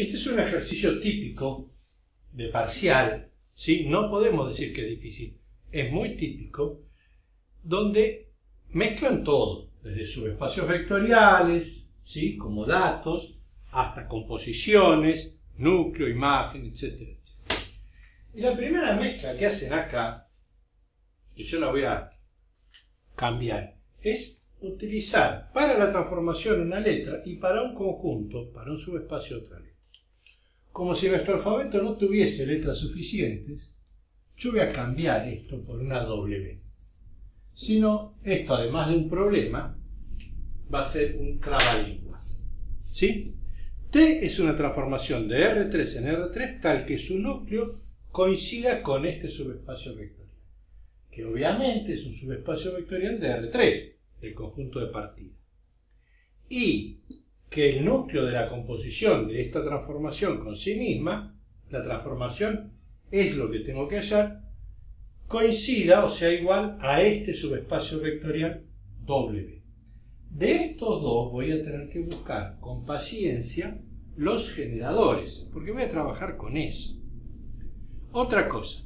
Este es un ejercicio típico de parcial, ¿sí? No podemos decir que es difícil, es muy típico, donde mezclan todo, desde subespacios vectoriales, ¿sí? Como datos, hasta composiciones, núcleo, imagen, etc. Y la primera mezcla que hacen acá, y yo la voy a cambiar, es utilizar para la transformación una letra y para un conjunto, para un subespacio otra letra. Como si nuestro alfabeto no tuviese letras suficientes, yo voy a cambiar esto por una W. Sino, esto además de un problema, va a ser un trabalenguas. ¿Sí? T es una transformación de R3 en R3 tal que su núcleo coincida con este subespacio vectorial, que obviamente es un subespacio vectorial de R3, el conjunto de partida. Y que el núcleo de la composición de esta transformación con sí misma, la transformación es lo que tengo que hallar, coincida o sea igual a este subespacio vectorial W. De estos dos voy a tener que buscar con paciencia los generadores, porque voy a trabajar con eso. Otra cosa,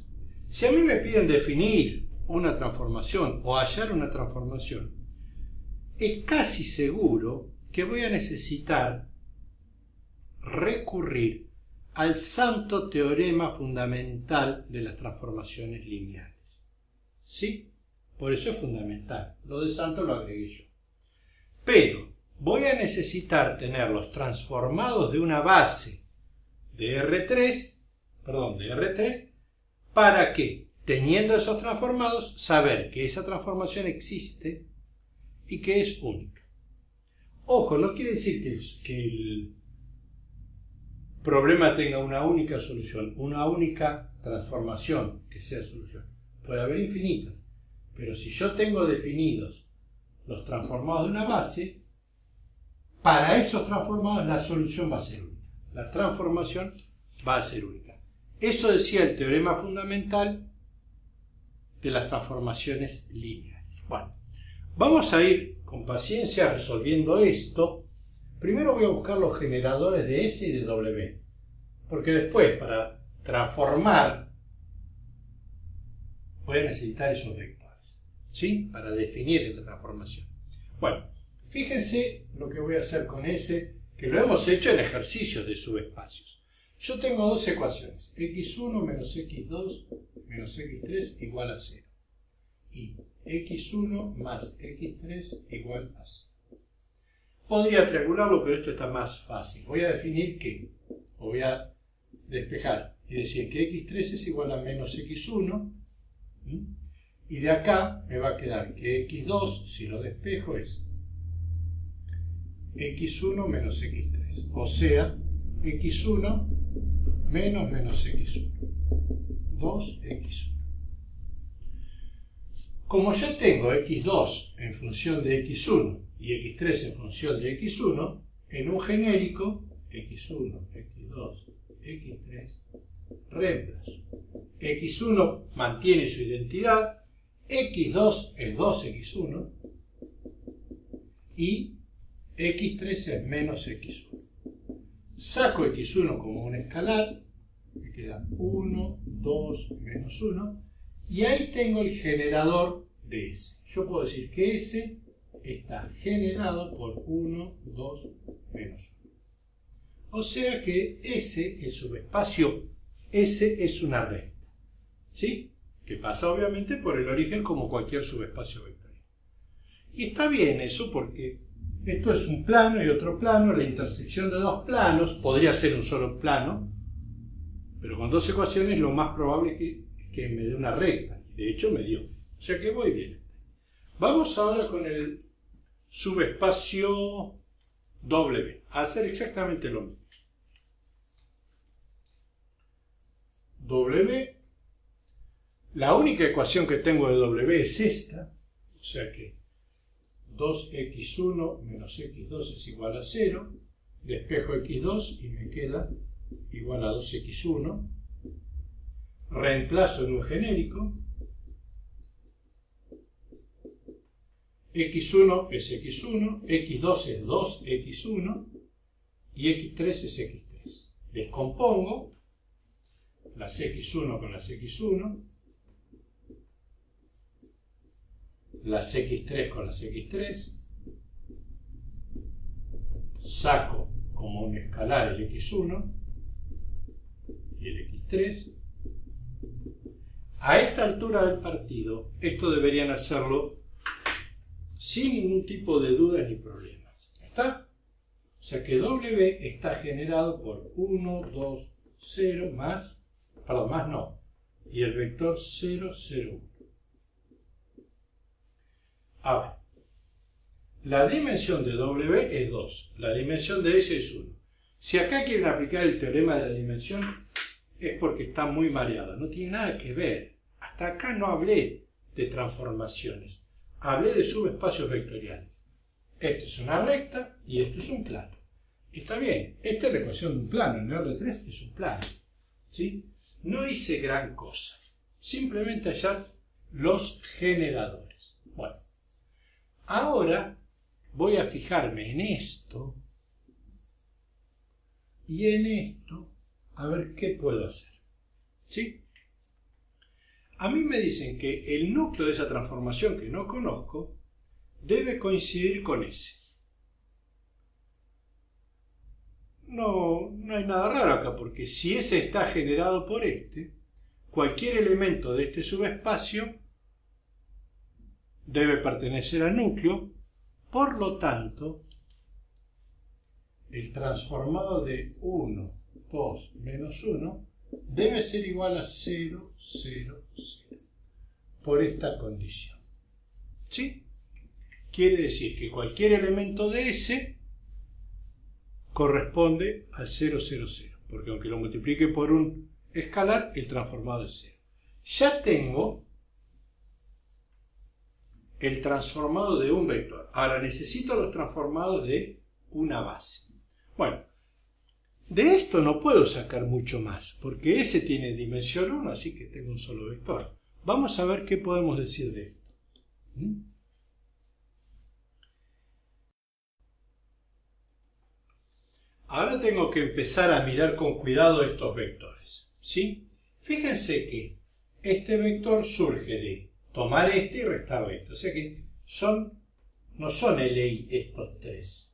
si a mí me piden definir una transformación o hallar una transformación, es casi seguro que voy a necesitar recurrir al santo teorema fundamental de las transformaciones lineales. ¿Sí? Por eso es fundamental. Lo de santo lo agregué yo. Pero voy a necesitar tener los transformados de una base de R3, perdón, de R3, para que, teniendo esos transformados, saber que esa transformación existe y que es única. Ojo, no quiere decir que, el problema tenga una única solución, una única transformación que sea solución. Puede haber infinitas, pero si yo tengo definidos los transformados de una base, para esos transformados la solución va a ser única. La transformación va a ser única. Eso decía el teorema fundamental de las transformaciones lineales. Bueno, vamos a ir con paciencia resolviendo esto. Primero voy a buscar los generadores de S y de W. Porque después, para transformar, voy a necesitar esos vectores. ¿sí? Para definir la transformación. Bueno, fíjense lo que voy a hacer con S, que lo hemos hecho en ejercicios de subespacios. Yo tengo dos ecuaciones, x1 menos x2 menos x3 igual a 0. Y x1 más x3 igual a 0. Podría triangularlo, pero esto está más fácil. Voy a definir que, voy a despejar y decir que x3 es igual a menos x1. Y de acá me va a quedar que x2, si lo despejo, es x1 menos x3. O sea, x1 menos menos x1. 2x1. Como yo tengo x2 en función de x1 y x3 en función de x1, en un genérico, x1, x2, x3, reemplazo. x1 mantiene su identidad, x2 es 2x1 y x3 es menos x1. Saco x1 como un escalar, me queda 1, 2, menos 1, y ahí tengo el generador de S. Yo puedo decir que S está generado por 1, 2, menos 1. O sea que S, el subespacio S es una recta. ¿Sí? que pasa obviamente por el origen como cualquier subespacio vectorial. Y está bien eso porque esto es un plano y otro plano, la intersección de dos planos, podría ser un solo plano, pero con dos ecuaciones lo más probable es que, que me dé una recta, y de hecho me dio. O sea que voy bien. Vamos ahora con el subespacio W, a hacer exactamente lo mismo. W la única ecuación que tengo de W es esta, o sea que 2x1 menos x2 es igual a 0, despejo x2 y me queda igual a 2x1, reemplazo en un genérico, x1 es x1, x2 es 2x1 y x3 es x3. descompongo las x1 con las x1, las x3 con las x3, saco como un escalar el x1 y el x3. A esta altura del partido, esto deberían hacerlo sin ningún tipo de duda ni problemas. ¿Está? O sea que W está generado por 1, 2, 0 más, perdón, más no, y el vector 0, 0, 1. Ahora, la dimensión de W es 2, la dimensión de S es 1. Si acá quieren aplicar el teorema de la dimensión, es porque está muy mareado, no tiene nada que ver. Hasta acá no hablé de transformaciones, hablé de subespacios vectoriales. Esto es una recta y esto es un plano. Está bien, esta es la ecuación de un plano, el orden 3 es un plano. ¿sí? No hice gran cosa, simplemente hallar los generadores. Bueno, ahora voy a fijarme en esto y en esto a ver qué puedo hacer. ¿Sí? A mí me dicen que el núcleo de esa transformación que no conozco debe coincidir con ese. No, no hay nada raro acá, porque si ese está generado por este, cualquier elemento de este subespacio debe pertenecer al núcleo por lo tanto, el transformado de 1, 2, menos 1 debe ser igual a 0, 0, 0 por esta condición. ¿Sí? Quiere decir que cualquier elemento de S corresponde al 0, 0, 0, porque aunque lo multiplique por un escalar, el transformado es 0. Ya tengo el transformado de un vector. Ahora necesito los transformados de una base. Bueno, de esto no puedo sacar mucho más, porque ese tiene dimensión 1, así que tengo un solo vector. Vamos a ver qué podemos decir de esto. ¿Mm? Ahora tengo que empezar a mirar con cuidado estos vectores. ¿sí? Fíjense que este vector surge de tomar este y restarle este. O sea que son, no son LI estos tres.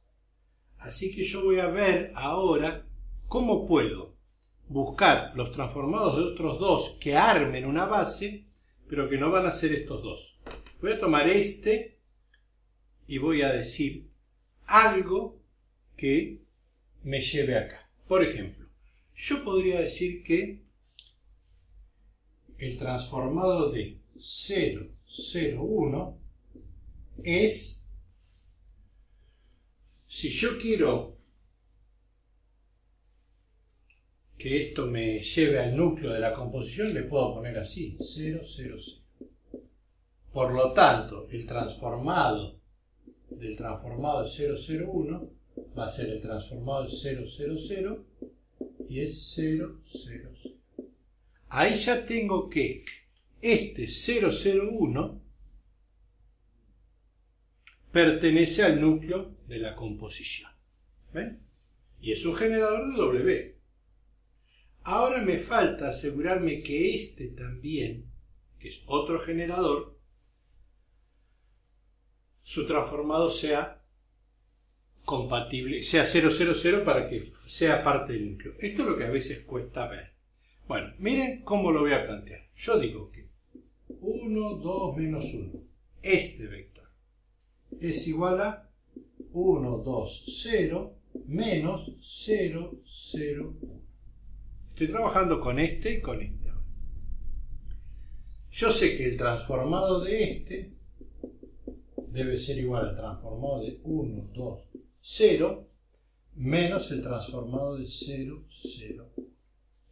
Así que yo voy a ver ahora cómo puedo buscar los transformados de otros dos que armen una base, pero que no van a ser estos dos. Voy a tomar este y voy a decir algo que me lleve acá. Por ejemplo, yo podría decir que el transformado de 0, 0, 1 es, si yo quiero que esto me lleve al núcleo de la composición, le puedo poner así, 0, 0, 0. Por lo tanto, el transformado del transformado de 0, 0, 1 va a ser el transformado de 0, 0, 0 y es 0, 0, 0. Ahí ya tengo que este 001 pertenece al núcleo de la composición. ¿Ven? Y es un generador de W. Ahora me falta asegurarme que este también, que es otro generador, su transformado sea compatible, sea 000 para que sea parte del núcleo. Esto es lo que a veces cuesta ver. Bueno, miren cómo lo voy a plantear. Yo digo que 1, 2, menos 1. Este vector es igual a 1, 2, 0, menos 0, 0, 1. Estoy trabajando con este y con este. Yo sé que el transformado de este debe ser igual al transformado de 1, 2, 0, menos el transformado de 0, 0, 1.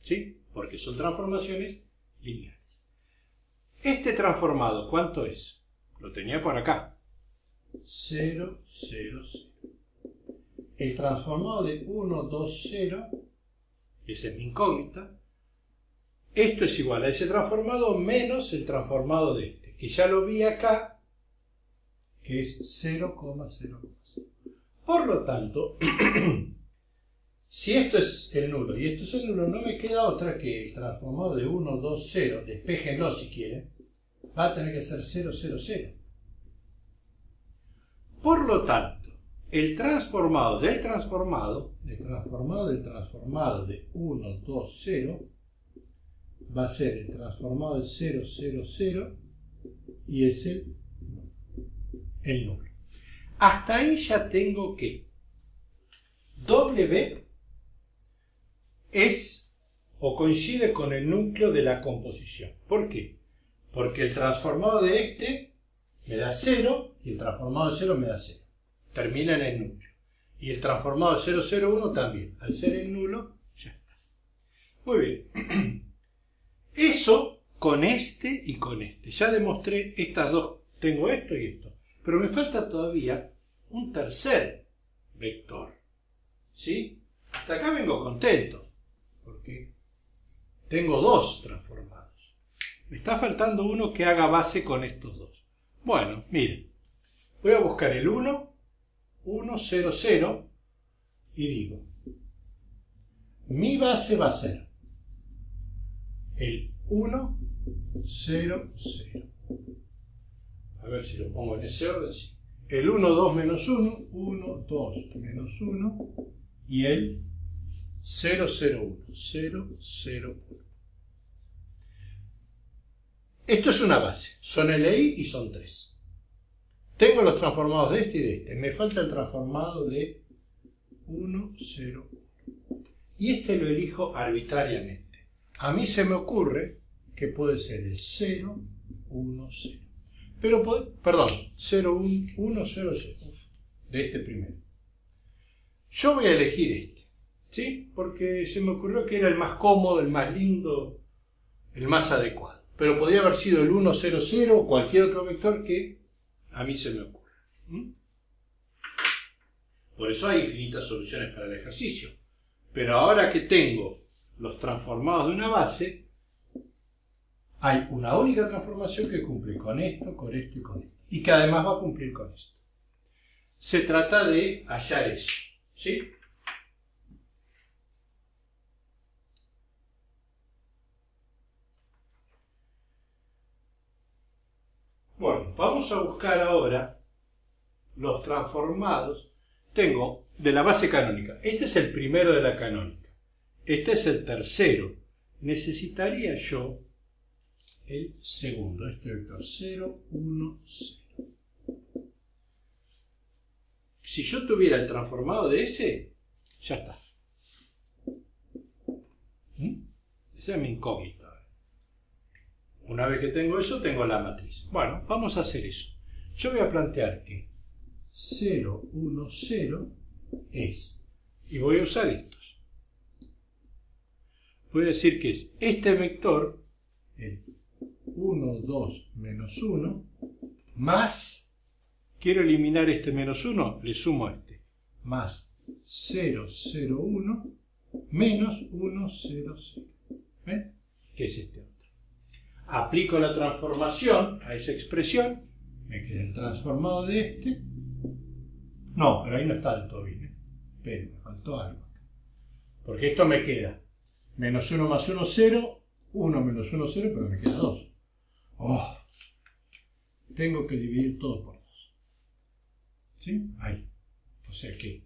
¿Sí? Porque son transformaciones lineales. Este transformado, ¿cuánto es? Lo tenía por acá. 0, 0, 0. El transformado de 1, 2, 0, esa es mi incógnita. Esto es igual a ese transformado menos el transformado de este, que ya lo vi acá, que es 0,0. Por lo tanto, Si esto es el nulo y esto es el nulo, no me queda otra que el transformador de 1, 2, 0, despejenlo si quieren, va a tener que ser 0, 0, 0. Por lo tanto, el transformado del transformado, el transformado del transformado de 1, 2, 0, va a ser el transformado de 0, 0, 0 y es el, el nulo. Hasta ahí ya tengo que W es o coincide con el núcleo de la composición. ¿Por qué? Porque el transformado de este me da 0 y el transformado de 0 me da 0. Termina en el núcleo. Y el transformado de 0, 0, 1 también. Al ser el nulo, ya está. Muy bien. Eso con este y con este. Ya demostré estas dos. Tengo esto y esto. Pero me falta todavía un tercer vector. ¿Sí? Hasta acá vengo contento. Porque tengo dos transformados. Me está faltando uno que haga base con estos dos. Bueno, miren. Voy a buscar el 1, 1, 0, 0 y digo, mi base va a ser el 1, 0, 0. A ver si lo pongo en ese orden. El 1, 2 menos 1, 1, 2 menos 1 y el 0, 0, 1, 0, 0, 1. Esto es una base. Son LI y son 3. Tengo los transformados de este y de este. Me falta el transformado de 1, 0, 1. Y este lo elijo arbitrariamente. A mí se me ocurre que puede ser el 0, 1, 0. Pero, perdón, 0, 1, 1, 0, 0. De este primero. Yo voy a elegir este. ¿Sí? Porque se me ocurrió que era el más cómodo, el más lindo, el más adecuado. Pero podría haber sido el 1, 0, 0 o cualquier otro vector que a mí se me ocurra. ¿Mm? Por eso hay infinitas soluciones para el ejercicio. Pero ahora que tengo los transformados de una base, hay una única transformación que cumple con esto, con esto y con esto. Y que además va a cumplir con esto. Se trata de hallar eso. ¿Sí? Bueno, vamos a buscar ahora los transformados. Tengo de la base canónica. Este es el primero de la canónica. Este es el tercero. Necesitaría yo el segundo. Este vector 0, 1, 0. Si yo tuviera el transformado de ese, ya está. ¿Mm? Esa es mi incógnita. Una vez que tengo eso, tengo la matriz. Bueno, vamos a hacer eso. Yo voy a plantear que 0, 1, 0 es, y voy a usar esto voy a decir que es este vector, el 1, 2, menos 1, más, quiero eliminar este menos 1, le sumo este, más 0, 0, 1, menos 1, 0, 0. ¿Ven? Que es este. Aplico la transformación a esa expresión, me queda el transformado de este. No, pero ahí no está del todo bien. ¿eh? Pero me faltó algo. Porque esto me queda Menos 1 más 1, 0. 1 menos 1, 0, pero me queda 2. Oh, tengo que dividir todo por 2. ¿Sí? Ahí. O sea que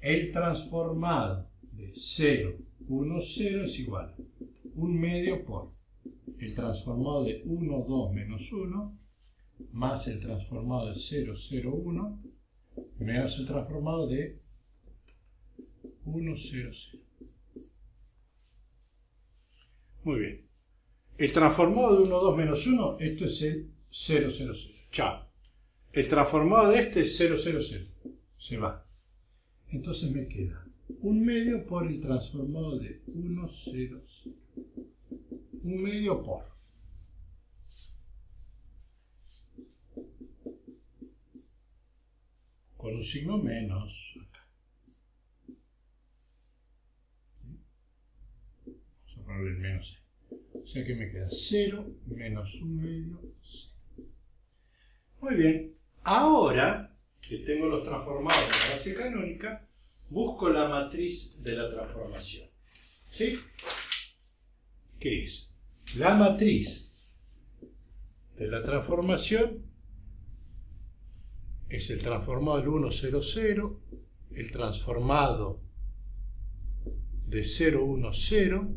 el transformado de 0, 1, 0 es igual a 1 medio por el transformado de 1, 2 menos 1 más el transformado de 0, 0, 1 menos el transformado de 1, 0, 0. Muy bien. El transformado de 1, 2 menos 1, esto es el 0, 0, 0. Chao. El transformado de este es 0, 0, 0. Se va. Entonces me queda un medio por el transformado de 1, 0, 0. Un medio por. Con un signo menos. Vamos a ponerle el menos o sea que me queda 0 menos 1 medio 0. Muy bien. Ahora que tengo los transformados de la base canónica, busco la matriz de la transformación. ¿Sí? ¿Qué es? La matriz de la transformación es el transformado del 1, 0, 0, el transformado de 0, 1, 0,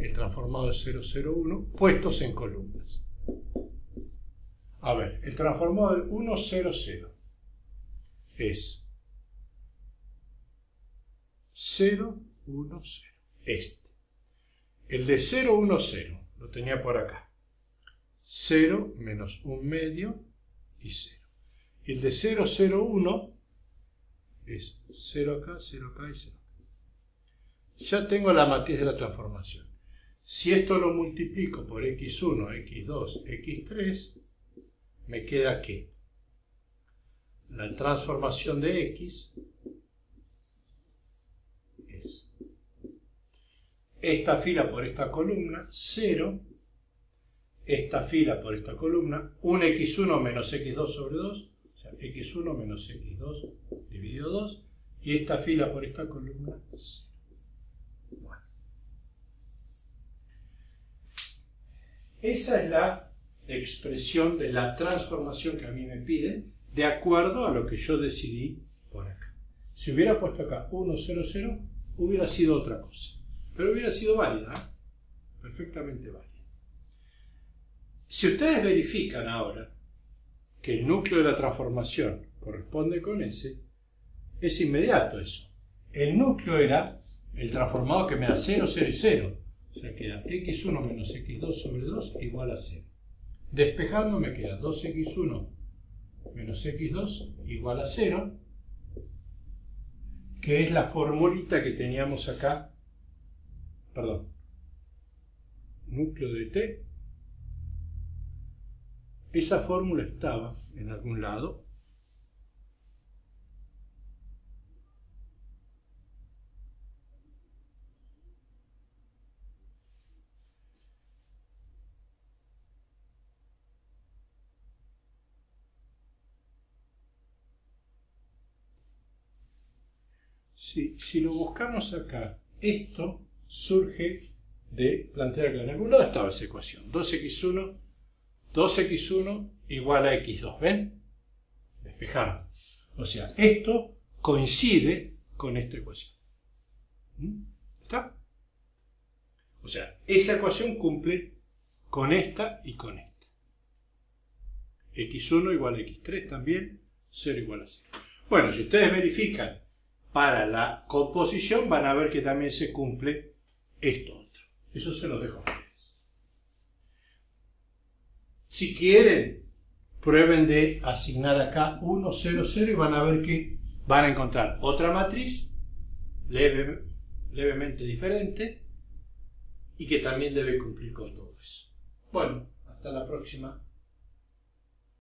el transformado de 0, 0, 1, puestos en columnas. A ver, el transformado del 1, 0, 0 es 0, 1, 0. Este. El de 0, 1, 0, lo tenía por acá. 0 menos 1 medio y 0. El de 0, 0, 1 es 0 acá, 0 acá y 0 acá. Ya tengo la matriz de la transformación. Si esto lo multiplico por x1, x2, x3, me queda que la transformación de x es esta fila por esta columna, 0, esta fila por esta columna, un x1 menos x2 sobre 2, o sea, x1 menos x2 dividido 2, y esta fila por esta columna, 0. Esa es la expresión de la transformación que a mí me piden de acuerdo a lo que yo decidí por acá. Si hubiera puesto acá 1, 0, 0, hubiera sido otra cosa. Pero hubiera sido válida, ¿eh? perfectamente válida. Si ustedes verifican ahora que el núcleo de la transformación corresponde con ese, es inmediato eso. El núcleo era el transformado que me da 0, 0 y 0. O sea, queda x1 menos x2 sobre 2 igual a 0. Despejando me queda 2x1 menos x2 igual a 0, que es la formulita que teníamos acá, perdón, núcleo de t. Esa fórmula estaba en algún lado si, lo buscamos acá, esto surge de plantear que en algún lado estaba esa ecuación. 2x1, 2x1 igual a x2. ¿Ven? Despejado. O sea, esto coincide con esta ecuación. ¿Mm? ¿Está? O sea, esa ecuación cumple con esta y con esta. x1 igual a x3 también, 0 igual a 0. Bueno, si ustedes verifican para la composición van a ver que también se cumple esto otro. Eso se lo dejo a ustedes. Si quieren, prueben de asignar acá 1, 0, 0 y van a ver que van a encontrar otra matriz levemente diferente y que también debe cumplir con todo eso. Bueno, hasta la próxima.